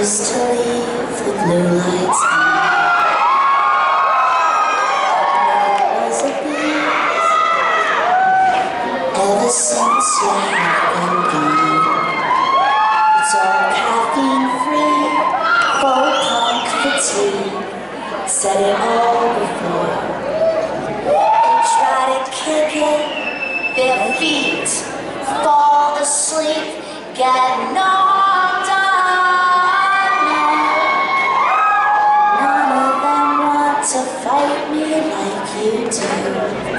used to leave the blue lights on. Was ever since you have been gone. It's all caffeine free, full punk. Said it all before. They try to kick it, their feet fall asleep, get no to fight me like you do.